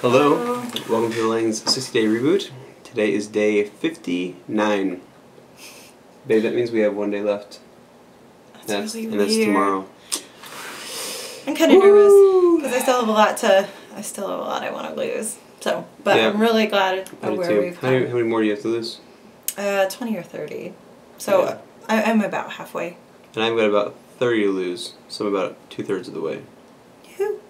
Hello, welcome to the Lang's 60 Day Reboot. Today is day 59. Babe, that means we have one day left. That's really and that's weird. tomorrow. I'm kind of nervous because I still have a lot to. I still have a lot I want to lose. So, but Yeah. I'm really glad of where too. we've How many, how many more do you have to lose? Uh, twenty or thirty. So Yeah. I, I'm about halfway. And I've got about 30 to lose, so I'm about two thirds of the way.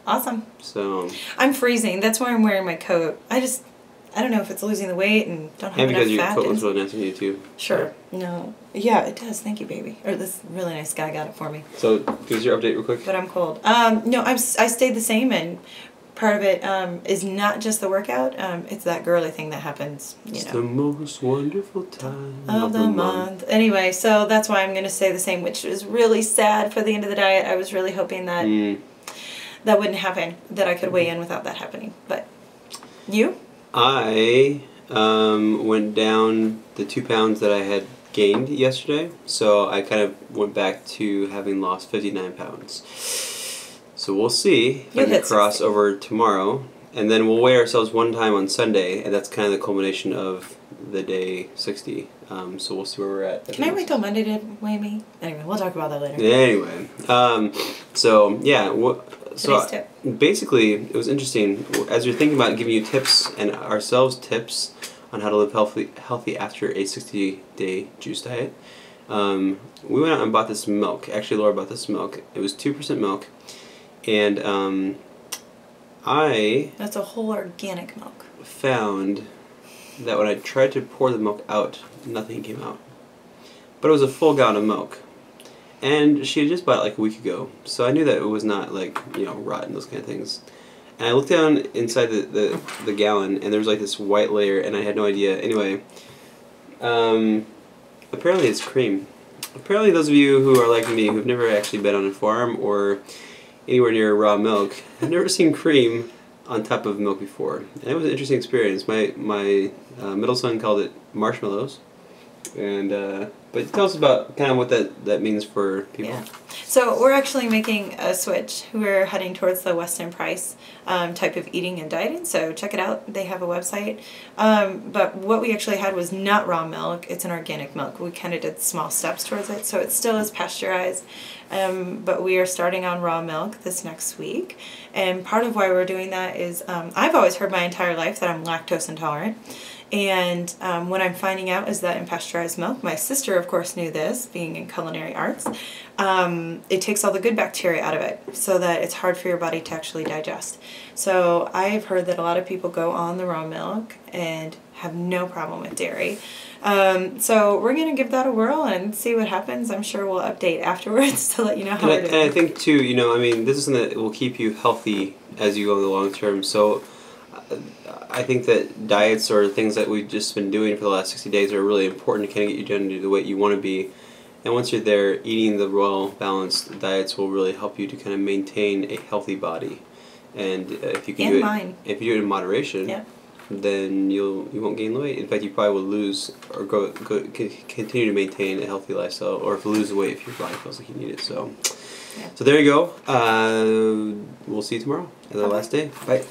Awesome. So, I'm freezing. That's why I'm wearing my coat. I just. I don't know if it's losing the weight and don't have and because enough your coat looks really nice on you too. Sure. No. Yeah, it does. Thank you, baby. Or this really nice guy got it for me. So, give us your update real quick. But I'm cold. Um, no, I'm, I stayed the same, and part of it um, is not just the workout. Um, it's that girly thing that happens, you It's know, the most wonderful time of the month. Anyway, so that's why I'm going to stay the same, which is really sad for the end of the diet. I was really hoping that Mm. That wouldn't happen, that I could weigh in without that happening. But you? I um, went down the two pounds that I had gained yesterday, so I kind of went back to having lost 59 pounds. So we'll see if I You'll can cross 60. over tomorrow, and then we'll weigh ourselves one time on Sunday, and that's kind of the culmination of the day 60. Um, so we'll see where we're at. Can I wait till Monday to weigh me? Anyway, we'll talk about that later. Anyway, um, so yeah, wha- so tip. basically, it was interesting as you're thinking about giving you tips and ourselves tips on how to live healthy, healthy after a 60 day juice diet. Um, we went out and bought this milk. Actually, Laura bought this milk. It was two percent milk, and um, I That's a whole organic milk. found that when I tried to pour the milk out, nothing came out. But it was a full gallon of milk. And she had just bought it like a week ago. So I knew that it was not like, you know, rotten, those kind of things. And I looked down inside the, the, the gallon and there was like this white layer and I had no idea. Anyway, um, apparently it's cream. Apparently those of you who are like me who've never actually been on a farm or anywhere near raw milk have never seen cream on top of milk before. And it was an interesting experience. My my uh, middle son called it marshmallows. And uh, but tell us about kind of what that, that means for people. Yeah. So we're actually making a switch. We're heading towards the Weston Price um, type of eating and dieting. So check it out. They have a website. Um, but what we actually had was not raw milk. It's an organic milk. We kind of did small steps towards it. So it still is pasteurized. Um, but we are starting on raw milk this next week. And part of why we're doing that is um, I've always heard my entire life that I'm lactose intolerant. And um, what I'm finding out is that in pasteurized milk, my sister, of course, knew this, being in culinary arts, um, it takes all the good bacteria out of it so that it's hard for your body to actually digest. So I've heard that a lot of people go on the raw milk and have no problem with dairy. Um, so we're going to give that a whirl and see what happens. I'm sure we'll update afterwards to let you know how And I, and. I think too, you know, I mean, this is something that will keep you healthy as you go in the long term. So, I think that diets or things that we've just been doing for the last sixty days are really important to kind of get you down to the weight you want to be. And once you're there, eating the well balanced diets will really help you to kind of maintain a healthy body. And uh, if you can And do it, mine. if you do it in moderation, Yeah. then you'll you won't gain the weight. In fact, you probably will lose or go, go continue to maintain a healthy lifestyle, or if lose the weight if your body feels like you need it. So, Yeah. so there you go. Uh, we'll see you tomorrow. The last day. Bye.